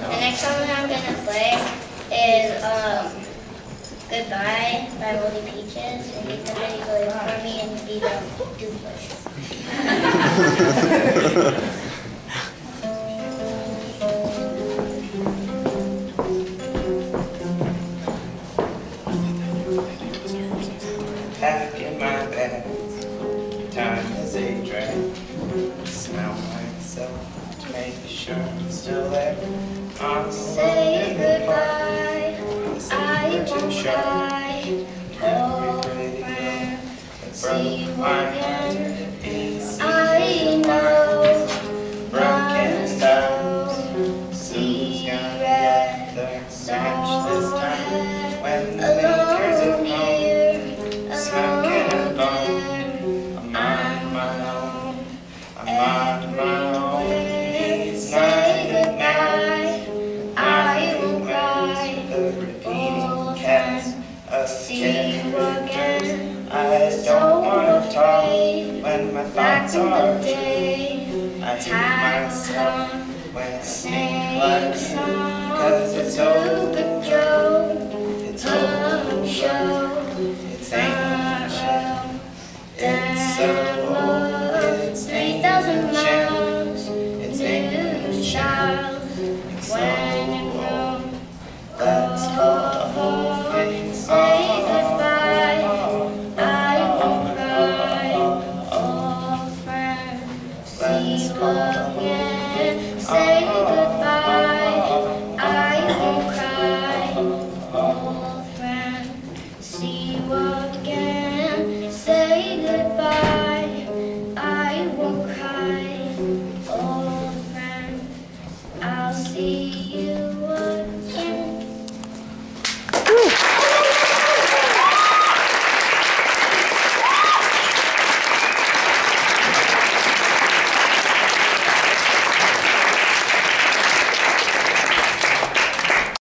The next song I'm going to play is um, Goodbye by Moldy Peaches. And he's going to hard for me and be the duplicate. Packing my bags, time is a drag. Smell myself to make sure I'm still there. I'm See you again. I So don't wanna talk when my thoughts are the day, I hate myself when I sing like song Cause it's to over Say goodbye, I will cry. Old friend, see you again. Say goodbye, I will cry. Old friend, I'll see you.